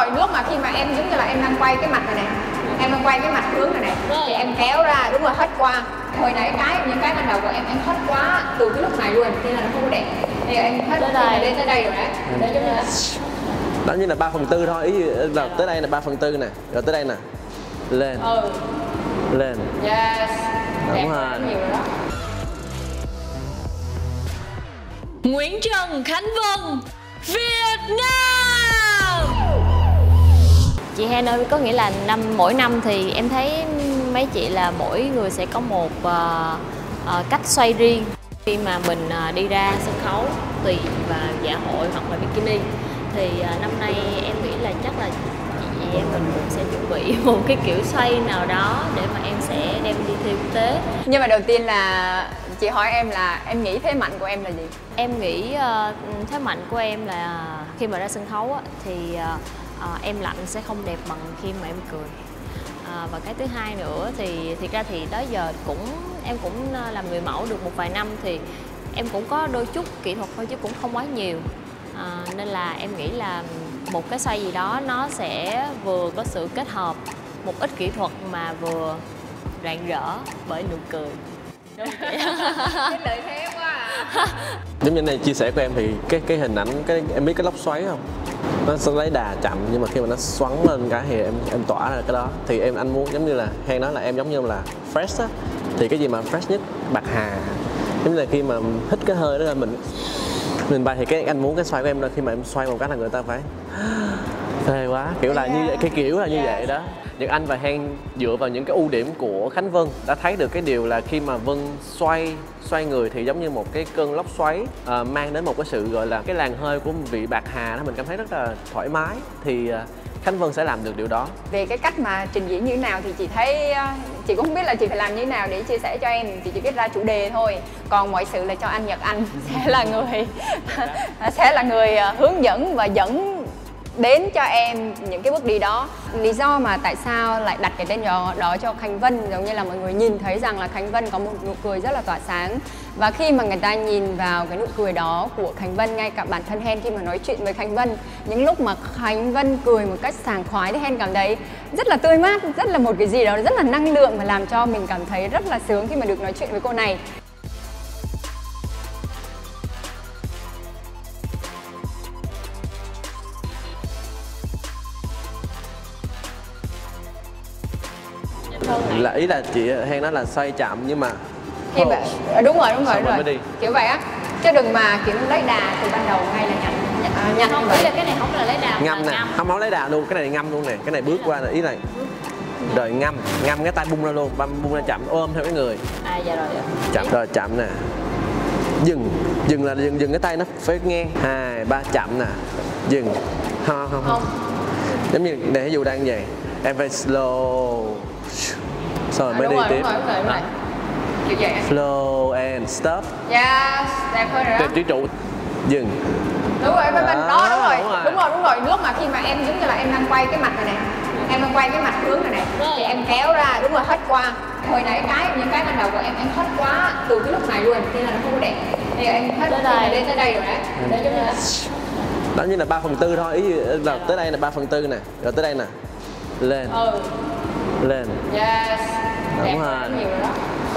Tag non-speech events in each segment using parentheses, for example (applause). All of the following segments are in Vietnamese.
rồi lúc mà khi mà em giống như là em đang quay cái mặt này này em đang quay cái mặt hướng này này thì em kéo ra đúng rồi hết qua. Hồi nãy cái những cái ban đầu của em em hết quá từ cái lúc này luôn nên là nó không có đẹp. Thì em hết đây. lên tới đây rồi đấy. Để giống như là đó như là 3 phần tư thôi ý là tới đây là 3 phần tư nè rồi tới đây nè. Lên. Ừ. Lên. Yes. Đúng đẹp rồi. Nguyễn Trần Khánh Vân Việt Nam Chị Hen ơi, có nghĩa là năm mỗi năm thì em thấy mấy chị là mỗi người sẽ có một ờ, ờ, cách xoay riêng. Khi mà mình ờ, đi ra sân khấu tùy và dạ hội hoặc là bikini thì ờ, năm nay em nghĩ là chắc là chị em mình cũng sẽ chuẩn bị (laughs) một cái kiểu xoay nào đó để mà em sẽ đem đi thi quốc tế. Nhưng mà đầu tiên là chị hỏi em là em nghĩ thế mạnh của em là gì? Em nghĩ ờ, thế mạnh của em là khi mà ra sân khấu á, thì ờ, ờ, em lạnh sẽ không đẹp bằng khi mà em cười. À, và cái thứ hai nữa thì thiệt ra thì đó giờ cũng em cũng ờ, làm người mẫu được một vài năm thì em cũng có đôi chút kỹ thuật thôi chứ cũng không quá nhiều. À, nên là em nghĩ là một cái xoay gì đó nó sẽ vừa có sự kết hợp một ít kỹ thuật mà vừa rạng rỡ bởi nụ cười. Đúng (laughs) cái lợi thế quá à. (laughs) giống như này chia sẻ của em thì cái cái hình ảnh cái em biết cái lốc xoáy không nó sẽ lấy đà chậm, nhưng mà khi mà nó xoắn lên cái thì em em tỏa ra cái đó. Thì em, anh muốn giống như là, hay nói là em giống như là fresh á. Thì cái gì mà fresh nhất? Bạc hà. Giống như là khi mà hít cái hơi đó là mình mình bay thì cái, anh muốn cái xoay của em là khi mà em xoay một cái là người ta phải phê quá. Kiểu là như vậy cái kiểu là như Yes. vậy đó. Nhật Anh và Hen dựa vào những cái ưu điểm của Khánh Vân đã thấy được cái điều là khi mà Vân xoay xoay người thì giống như một cái cơn lốc xoáy à, mang đến một cái sự gọi là cái làn hơi của vị bạc hà đó. Mình cảm thấy rất là thoải mái. Thì à, Khánh Vân sẽ làm được điều đó. Về cái cách mà trình diễn như thế nào thì chị thấy ờ, chị cũng không biết là chị phải làm như thế nào để chia sẻ cho em. Chị chỉ biết ra chủ đề thôi. Còn mọi sự là cho anh Nhật Anh (laughs) sẽ là người (laughs) sẽ là người ờ, hướng dẫn và dẫn đến cho em những cái bước đi đó. Lý do mà tại sao lại đặt cái tên đó, đó cho Khánh Vân giống như là mọi người nhìn thấy rằng là Khánh Vân có một nụ cười rất là tỏa sáng. Và khi mà người ta nhìn vào cái nụ cười đó của Khánh Vân ngay cả bản thân Hen khi mà nói chuyện với Khánh Vân những lúc mà Khánh Vân cười một cách sảng khoái thì Hen cảm thấy rất là tươi mát rất là một cái gì đó rất là năng lượng và làm cho mình cảm thấy rất là sướng khi mà được nói chuyện với cô này. Là ý là chị Hen nói là xoay chậm nhưng mà khi mà ờ, đúng rồi đúng rồi đúng rồi đi. kiểu vậy á. Chứ đừng mà kiểu lấy đà từ ban đầu ngay là nhặt nhặt, à, nhặt không vậy? là cái này không là lấy đà mà ngâm nè. không máu lấy đà luôn cái này ngâm luôn nè. Cái này bước qua là ý là rồi ngâm ngâm cái tay bung ra luôn băm bung ra chậm ôm theo cái người. À dạ rồi dạ. chậm rồi chậm nè. Dừng dừng là dừng dừng cái tay nó phải ngang hai ba chậm nè. Dừng. Không không không không. Giống như để ví dụ đang vậy em phải slow xong rồi à, mới đi rồi tiếp? đúng rồi đúng rồi đúng rồi. Kiểu vậy á. slow and stop yes đẹp hơn rồi đó. Tìm chỉ trụ. Dừng. Đúng rồi bên bên đó đúng rồi. đúng rồi. đúng rồi đúng rồi. Lúc mà khi mà em giống như là em đang quay cái mặt này này em đang quay cái mặt hướng này này thì em kéo ra đúng rồi hết qua. Hồi nãy cái những cái ban đầu của em em hết quá từ cái lúc này luôn nên là nó không có đẹp. Thì em hết Tới đây. lên tới đây rồi đấy. Để giống như là đó như là 3 phần tư thôi ý là tới đây là 3 phần tư nè. Rồi tới đây nè. Lên. Ừ. Lên. Yes Đúng đẹp rồi. rất nhiều đó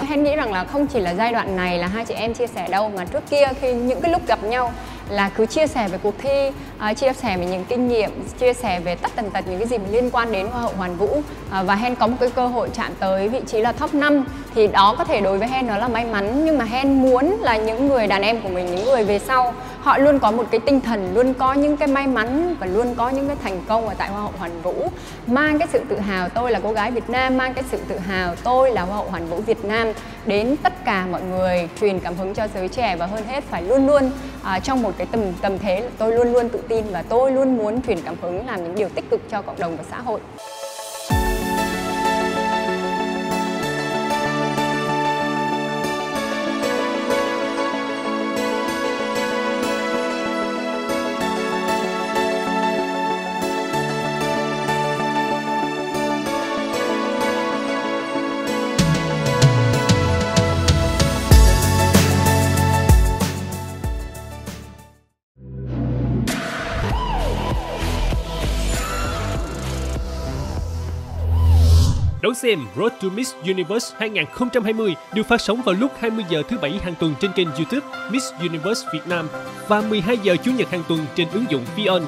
Hen nghĩ rằng là không chỉ là giai đoạn này là hai chị em chia sẻ đâu mà trước kia khi những cái lúc gặp nhau là cứ chia sẻ về cuộc thi, à, chia sẻ về những kinh nghiệm, chia sẻ về tất tần tật những cái gì mà liên quan đến Hoa hậu Hoàn Vũ à, và Hen có một cái cơ hội chạm tới vị trí là top 5 thì đó có thể đối với Hen đó là may mắn nhưng mà Hen muốn là những người đàn em của mình, những người về sau họ luôn có một cái tinh thần, luôn có những cái may mắn và luôn có những cái thành công ở tại Hoa hậu Hoàn Vũ. Mang cái sự tự hào tôi là cô gái Việt Nam, mang cái sự tự hào tôi là Hoa hậu Hoàn Vũ Việt Nam đến tất cả mọi người truyền cảm hứng cho giới trẻ và hơn hết phải luôn luôn à, trong một cái tầm tầm thế tôi luôn luôn tự tin và tôi luôn muốn truyền cảm hứng làm những điều tích cực cho cộng đồng và xã hội. Đón xem Road to Miss Universe 2020 được phát sóng vào lúc 20 giờ thứ bảy hàng tuần trên kênh YouTube Miss Universe Việt Nam và 12 giờ chủ nhật hàng tuần trên ứng dụng Vion.